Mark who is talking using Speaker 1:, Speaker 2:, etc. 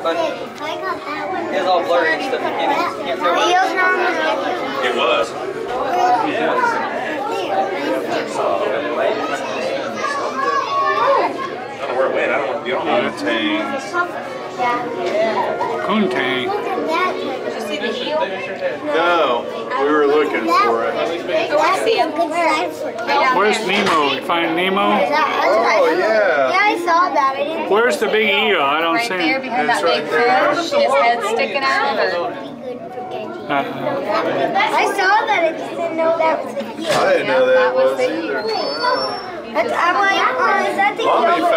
Speaker 1: But
Speaker 2: I got that one.
Speaker 1: it's all blurry and stuff. You can't, you can't tell. what-
Speaker 3: It was. I don't know where it went. I don't you don't know.
Speaker 2: Yeah.
Speaker 4: Kuntang.
Speaker 2: Look at that. Did you see the eel?
Speaker 5: No, we were looking for it.
Speaker 2: That's a good size for cat.
Speaker 4: Where's Nemo? You find Nemo?
Speaker 5: Oh, yeah.
Speaker 2: Yeah, I saw that. I didn't
Speaker 4: Where's the big eel? I don't
Speaker 6: Right
Speaker 4: see
Speaker 6: there behind that big
Speaker 5: right
Speaker 6: fish, his head sticking out. Or...
Speaker 2: be good for catching.
Speaker 4: Uh-uh.
Speaker 2: I saw that. I just didn't know that was a eel.
Speaker 5: I didn't know that
Speaker 6: that was
Speaker 5: was
Speaker 6: the
Speaker 5: either.
Speaker 6: eel.
Speaker 5: Wow.
Speaker 2: I'm like, oh, is that the eel?